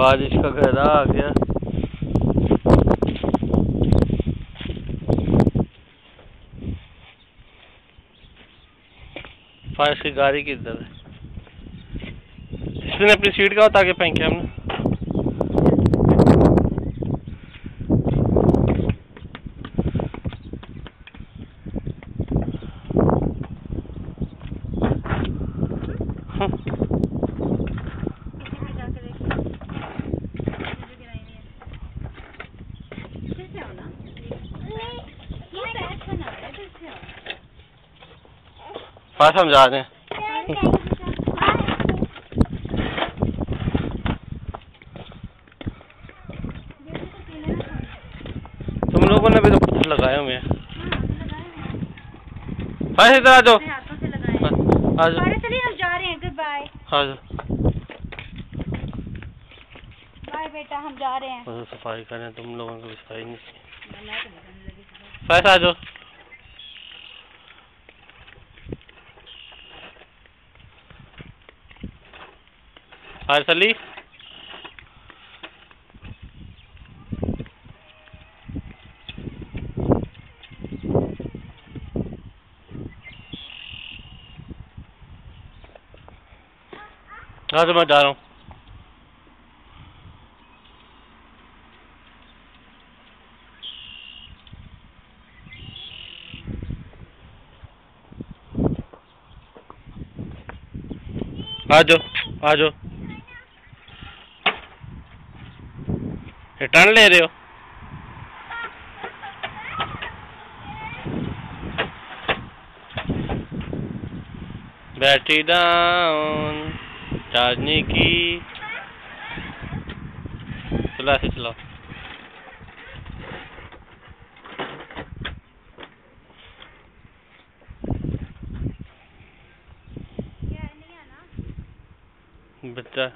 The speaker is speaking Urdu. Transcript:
بارش کا گہرا آ گیا۔ فائش کی گاڑی کدھر ہے۔ اس نے اپنی سیٹ کا ہوتا کہ پینکے ہم نے۔ فائش ہم جا رہے ہیں۔ تم لوگوں نے بھی تو پتھر لگائے ہوئے ہیں۔ آ جاؤ بائے بیٹا ہم جا رہے ہیں۔ صفائی کریں تم لوگوں کو بھی صفائی نہیں۔ کی فائش آ جاؤ علی ہاں جی، تو ہاں جی، میں جا رہا ہوں۔ آ جاؤ آ جاؤ ریٹرن لے رہے ہو بیٹری ڈاؤن چارجنی کی چلو ایسے چلاؤ بچہ